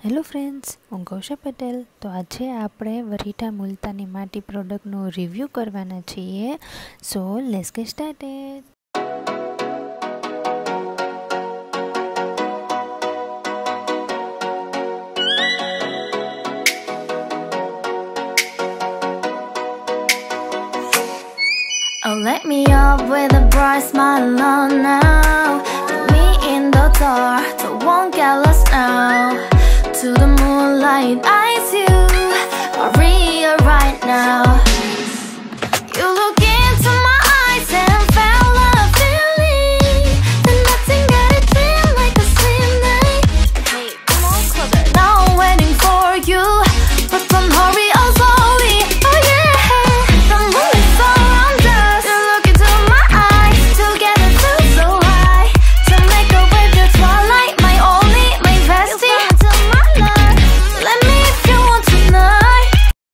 Hello friends હું ગૌશા પટેલ તો આજે આપણે વરીઠા મુલતાની માટી પ્રોડક્ટનો રિવ્યૂ કરવાના છીએ so let's get started Oh, let me up with a bright smile on now. Put me in the dark, don't won't get lost now. Green eyes, you are real right now.